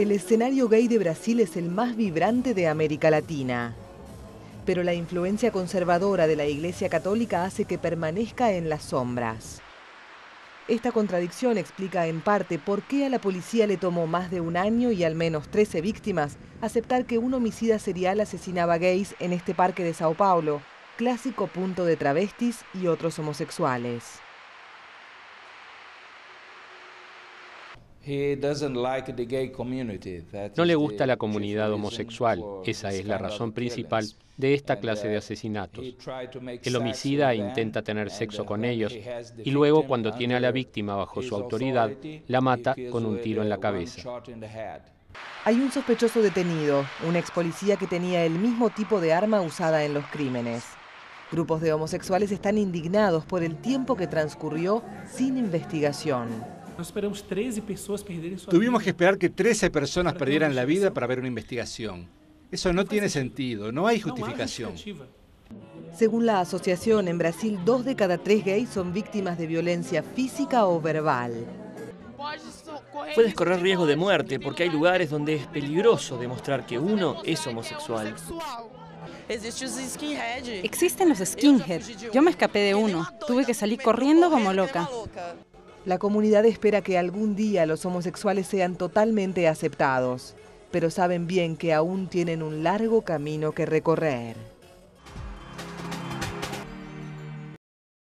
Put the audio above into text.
El escenario gay de Brasil es el más vibrante de América Latina. Pero la influencia conservadora de la Iglesia Católica hace que permanezca en las sombras. Esta contradicción explica en parte por qué a la policía le tomó más de un año y al menos 13 víctimas aceptar que un homicida serial asesinaba gays en este parque de Sao Paulo, clásico punto de travestis y otros homosexuales. No le gusta la comunidad homosexual, esa es la razón principal de esta clase de asesinatos. El homicida intenta tener sexo con ellos y luego cuando tiene a la víctima bajo su autoridad, la mata con un tiro en la cabeza. Hay un sospechoso detenido, un ex policía que tenía el mismo tipo de arma usada en los crímenes. Grupos de homosexuales están indignados por el tiempo que transcurrió sin investigación. Tuvimos que esperar que 13 personas perdieran la vida para ver una investigación. Eso no tiene sentido, no hay justificación. Según la asociación, en Brasil dos de cada tres gays son víctimas de violencia física o verbal. Puedes correr riesgo de muerte porque hay lugares donde es peligroso demostrar que uno es homosexual. Existen los skinheads. Yo me escapé de uno. Tuve que salir corriendo como loca. La comunidad espera que algún día los homosexuales sean totalmente aceptados, pero saben bien que aún tienen un largo camino que recorrer.